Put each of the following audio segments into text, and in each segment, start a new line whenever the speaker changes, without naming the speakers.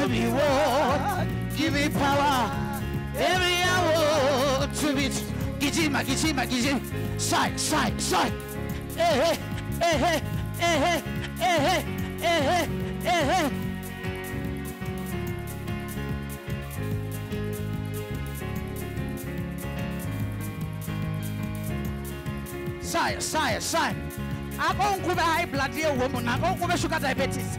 to be won. Give me power every hour to be. Gijima, gijima, gijima. Side, side, side. Eh, eh, eh, eh, eh, eh, eh, eh, eh. Sire, sire, sire. Akɔnkube high blood yɛ wɔ mu na akɔnkube sugar diabetes.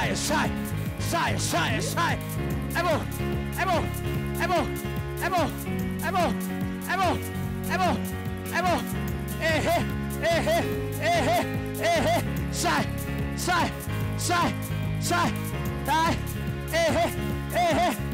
sai, sai,
sai, sai, sai. É bom, é bom, é bom, é bom, é bom, é bom, é bom, é bom. Errei, errei, errei, errei. Sai, sai, sai, sai, sai. Errei, errei.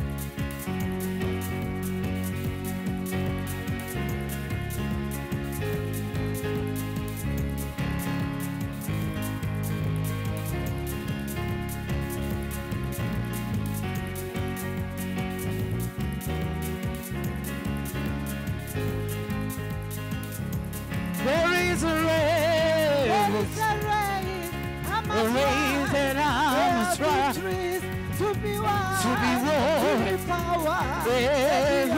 There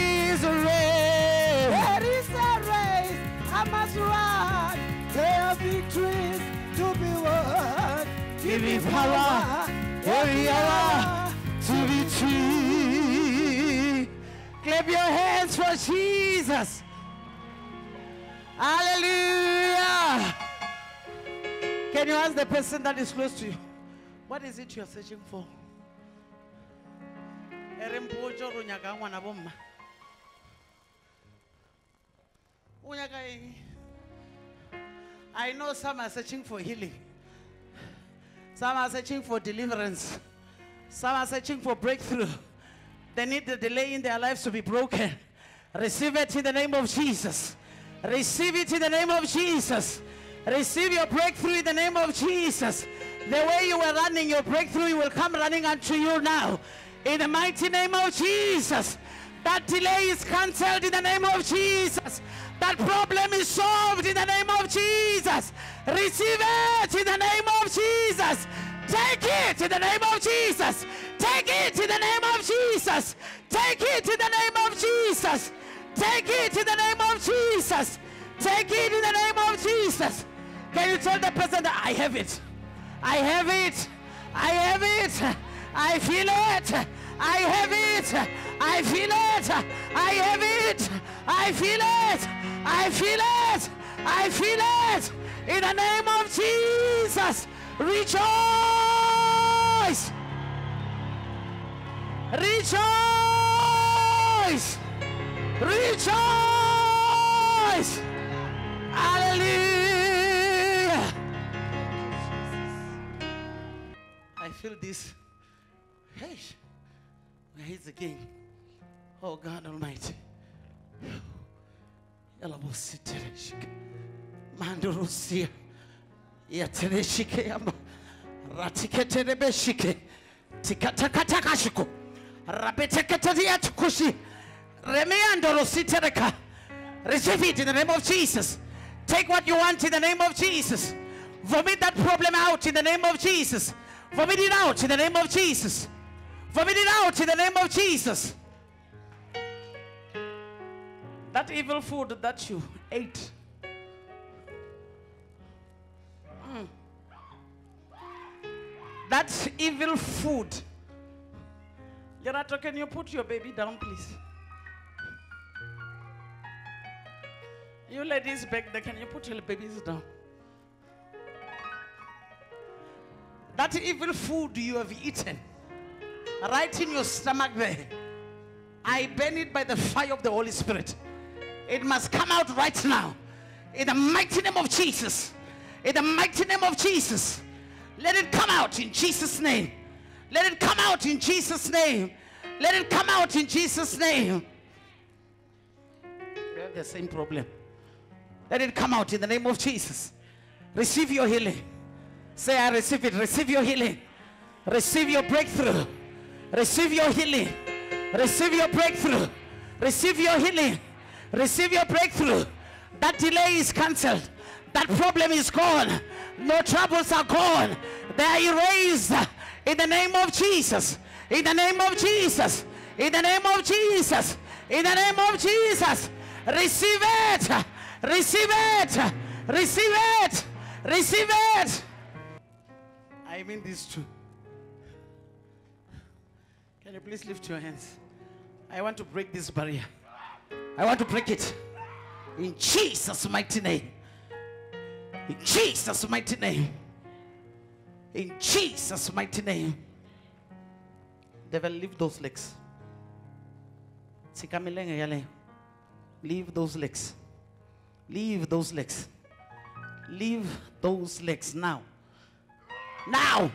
is a race.
There
is a race
I must run. There are victories to be won.
Give me power hour to be true. Clap your hands for Jesus. Hallelujah. Can you ask the person that is close to you, what is it you're searching for? Ngwana bomma. I know some are searching for healing. Some are searching for deliverance. Some are searching for breakthrough. They need the delay in their lives to be broken. Receive it in the name of Jesus. Receive it in the name of Jesus. Receive your breakthrough in the name of Jesus. The way you were running, your breakthrough will come running unto you now. In the mighty name of Jesus. That delay is cancelled in the name of Jesus. That problem is solved in the name of Jesus. Receive it in the name of Jesus. Take it in the name of Jesus. Take it in the name of Jesus. Take it in the name of Jesus. Take it in the name of Jesus. Take it in the name of Jesus. Can you tell the person that I have it? I have it. I have it. I feel it. I have it. I feel it. I have it. I feel it. I feel it. I feel it. In the name of Jesus. Rejoice. Rejoice. Rejoice. Hallelujah. I feel this. Hey, is the king? Oh God Almighty. Mandurusia. Yatereshike yamba. Ratiketerebeshike. Tikatakatakashiko. Rapeteketariatukushi. Remiandorositereka. Receive it in the name of Jesus. Take what you want in the name of Jesus. Vomit that problem out in the name of Jesus. Vomit it out in the name of Jesus. Vomit it out in the name of Jesus. That evil food that you ate. Mm. That evil food. Lerato, can you put your baby down, please? You ladies back there, can you put your babies down? That evil food you have eaten right in your stomach there, I burn it by the fire of the Holy Spirit. It must come out right now. In the mighty name of Jesus. In the mighty name of Jesus. Let it come out in Jesus' name. Let it come out in Jesus' name. Let it come out in Jesus' name. We have the same problem. Let it come out in the name of Jesus. Receive your healing. Say, I receive it. Receive your healing. Receive your breakthrough. Receive your healing. Receive your breakthrough. Receive your healing. Receive your breakthrough. That delay is cancelled. That problem is gone. No troubles are gone. They are erased in the name of Jesus. In the name of Jesus. In the name of Jesus. In the name of Jesus. Receive it. Receive it. Receive it. Receive it. I mean these two. Can you please lift your hands? I want to break this barrier. I want to break it. In Jesus' mighty name. In Jesus' mighty name. In Jesus' mighty name. Devil, leave those legs. Leave those legs. Leave those legs. Leave those legs now. Now.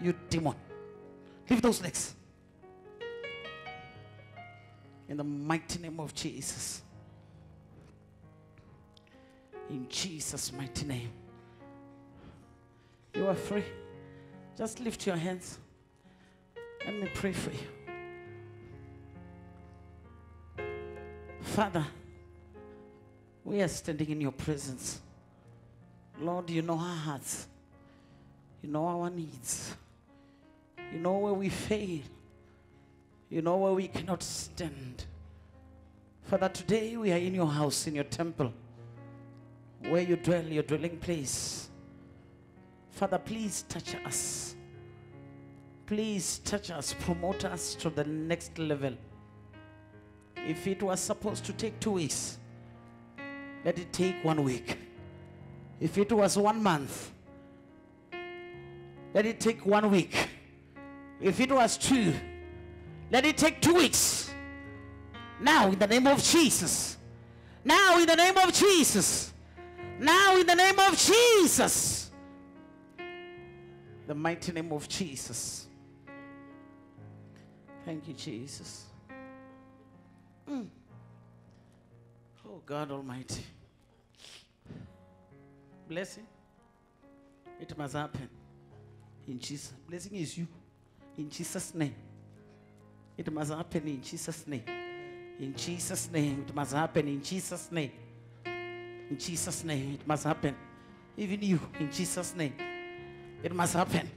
You demon. Leave those legs. In the mighty name of Jesus. In Jesus' mighty name. You are free. Just lift your hands. Let me pray for you. Father, we are standing in your presence. Lord, you know our hearts. You know our needs. You know where we fail. You know where we cannot stand. Father, today we are in your house, in your temple, where you dwell, your dwelling place. Father, please touch us. Please touch us, promote us to the next level. If it was supposed to take two weeks, let it take one week. If it was one month, let it take one week. If it was two, let it take two weeks. Now, in the name of Jesus. Now, in the name of Jesus. Now, in the name of Jesus. The mighty name of Jesus. Thank you, Jesus. Mm. Oh, God Almighty. Blessing. It must happen. In Jesus. Blessing is you. In Jesus' name. It must happen in Jesus' name. In Jesus' name. It must happen in Jesus' name. In Jesus' name. It must happen. Even you. In Jesus' name. It must happen.